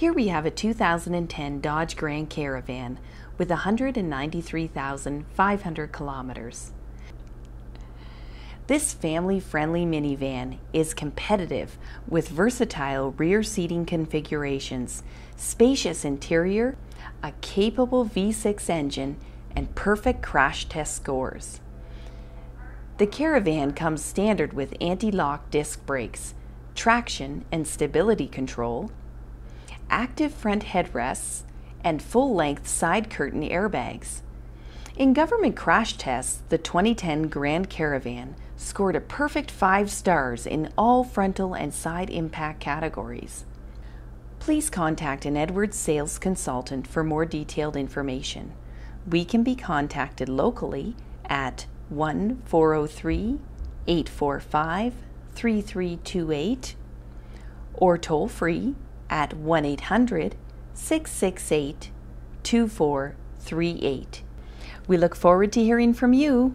Here we have a 2010 Dodge Grand Caravan with 193,500 kilometers. This family-friendly minivan is competitive with versatile rear seating configurations, spacious interior, a capable V6 engine, and perfect crash test scores. The Caravan comes standard with anti-lock disc brakes, traction and stability control, active front headrests, and full-length side curtain airbags. In government crash tests, the 2010 Grand Caravan scored a perfect five stars in all frontal and side impact categories. Please contact an Edwards sales consultant for more detailed information. We can be contacted locally at 1 403 845 3328 or toll free at 1 800 668 2438. We look forward to hearing from you.